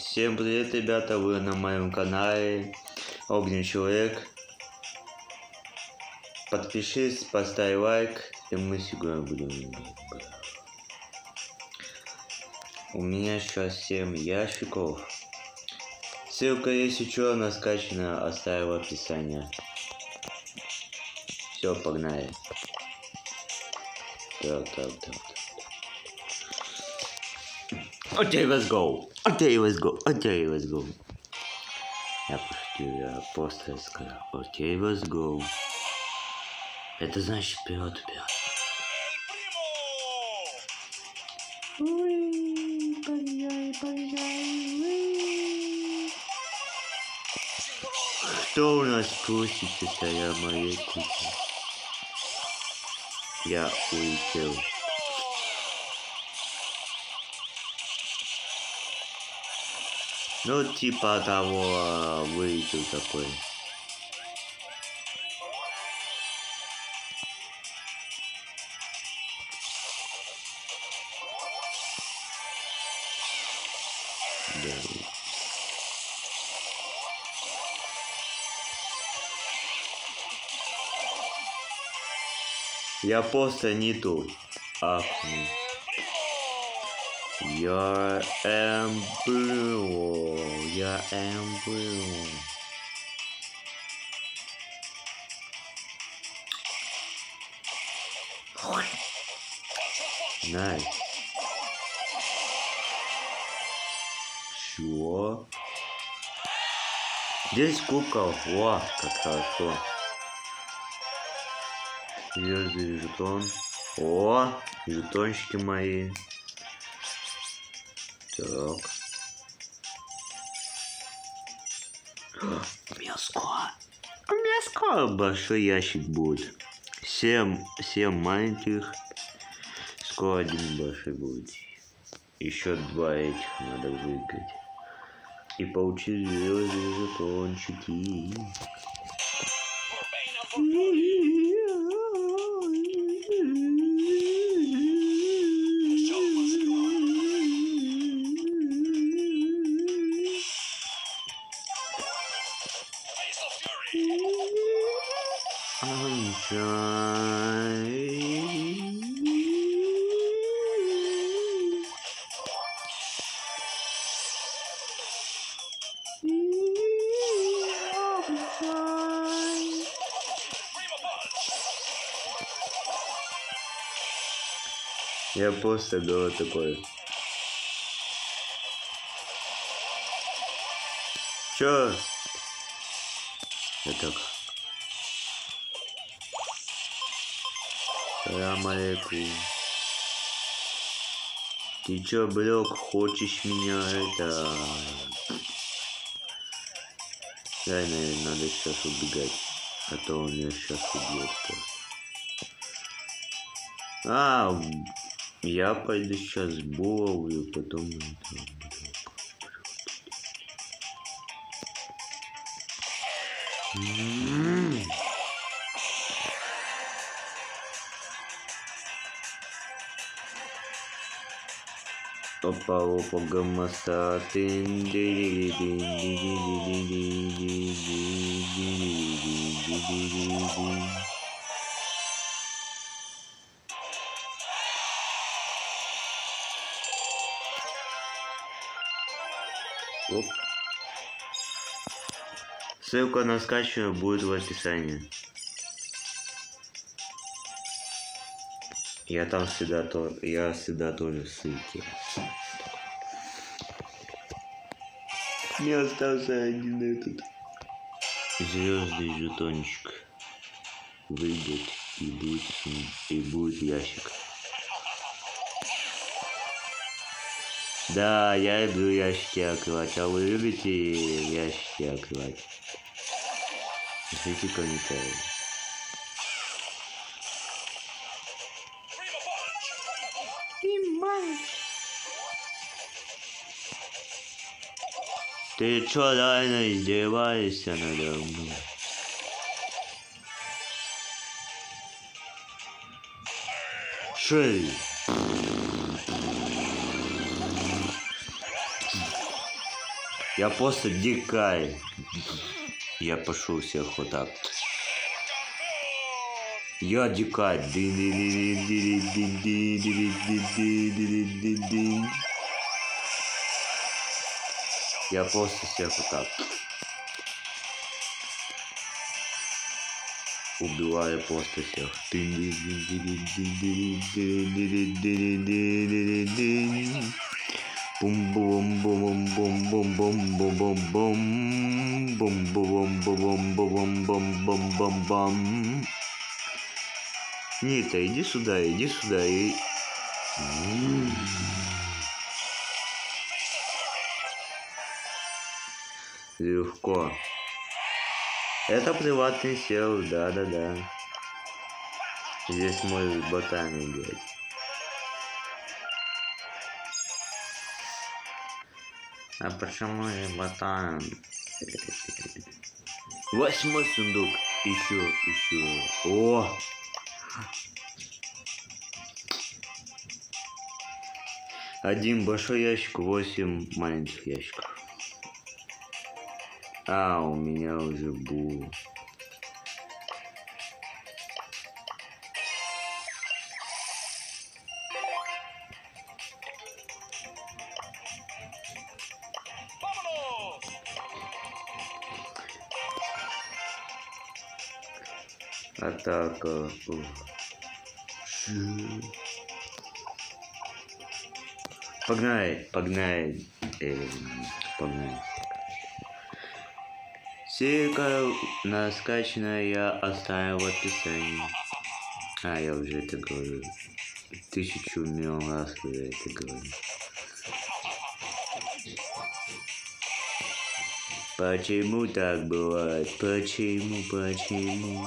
Всем привет, ребята, вы на моем канале Огненный Человек. Подпишись, поставь лайк, и мы сегодня будем... У меня сейчас 7 ящиков. Ссылка, если что, на скачанная, оставил в описании. Все, погнали. Так, так, так. Окей, let's go. Окей, let's go. Окей, let's go. Я пошутил, я просто сказал. Окей, let's go. Это значит вперед, вперед. Кто у нас спустится, я моей кухне? Я улетел. Ну, типа того, вылетел такой. Я просто не тут. Ахну. Я эмбрио. Я эмбрио. Найс. Чё? Здесь кукол. Во, как хорошо. Звезды жетон. О, жетончики мои. Так. Меня скоро большой ящик будет. Семь, семь маленьких. Скоро один большой будет. Еще два этих надо выиграть. И получить звезды жетончики. Я просто был такой. Чё? Я так. Салам алейкум. Ты чё, Блок, хочешь меня это... Да, наверное, надо сейчас убегать. А то он меня сейчас убьет просто. А, я пойду сейчас булавлю, потом... М-м-м. Topau pogamasa tin di di di di di di di di di di di di di Whoop. Ссылка на скачивание будет в описании. Я там всегда то, я всегда тоже ссылки. Мне остался один этот звездный жетончик. Выйдет и будет, и будет ящик. Да, я люблю ящики открывать. А вы любите ящики открывать? Пишите комментарии. Ты чё, реально издеваешься надо мной? Шесть. Я просто дикай. Я пошел всех вот так. Я дикай. Я просто всех вот так. Убиваю просто всех. бум бум бум бум бум бум бум бум бум бум Нита, иди сюда, иди сюда и... Легко. Это приватный сел, да-да-да. Здесь мой ботан играть. А почему я ботан? Восьмой сундук. Еще, еще. О! Один большой ящик, восемь маленьких ящиков. А, у меня уже был. Атака. Погнали, погнали, э, погнали. Ссылка на скачанное я оставил в описании. А, я уже это говорю. Тысячу миллион раз уже это говорю. Почему так бывает? Почему, почему?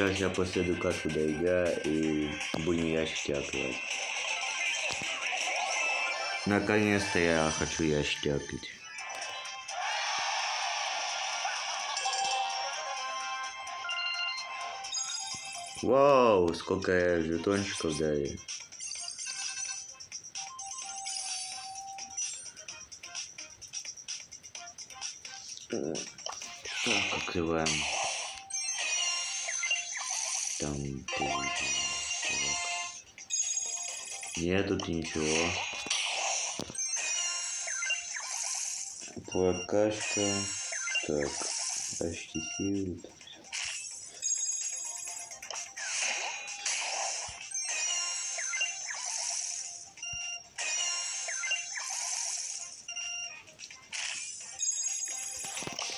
Сейчас я после каску доиграю и будем ящики открывать. Наконец-то я хочу ящики открыть. Вау, сколько я жетончиков дали. Так, открываем. Там Нет тут ничего. Прокачка. Так, почти.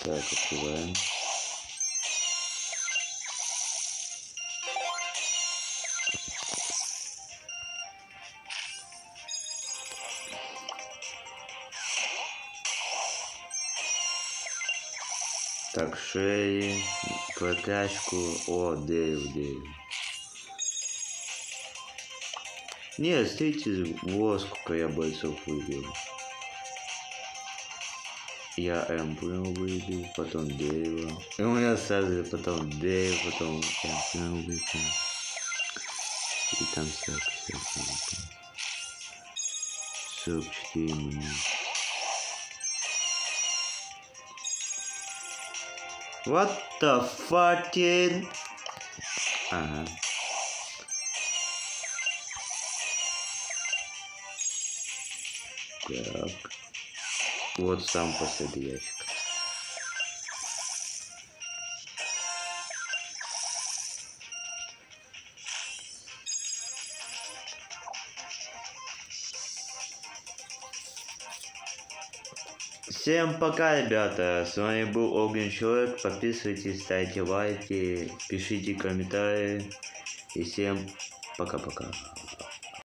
Так, открываем. Так, шеи, прокачку. О, дерево, дерево. Не, смотрите, вот сколько я бойцов выбил. Я эмблем выбил, потом дерево. И у меня сразу потом дерево, потом эмблем выбил. И там всякое, всякое. 44 минуты. What the fucking... Ага. Так. Вот сам последний ящик. Всем пока, ребята. С вами был Огнен Человек. Подписывайтесь, ставьте лайки, пишите комментарии. И всем пока-пока.